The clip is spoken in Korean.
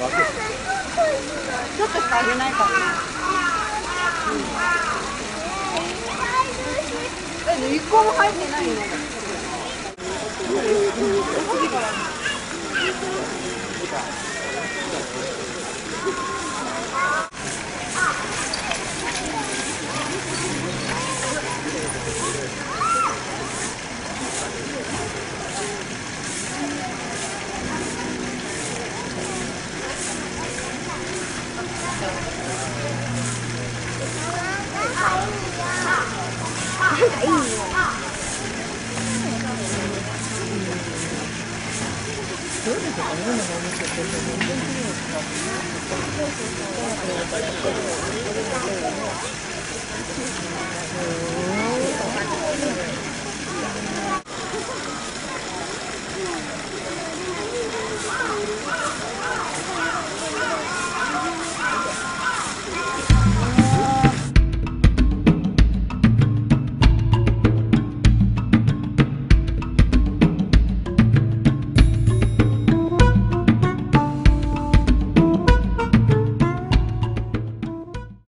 ちょっとしかあげないからね、うん、え一個も。入ってないよ、うん。 너무 좋겠어.